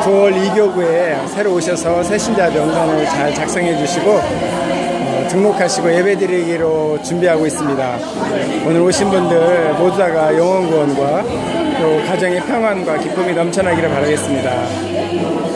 9월 2교구에 새로 오셔서 새신자 명단을 잘 작성해 주시고 어, 등록하시고 예배 드리기로 준비하고 있습니다. 오늘 오신 분들 모두 다가 영원 구원과 또 가정의 평안과 기쁨이 넘쳐나기를 바라겠습니다.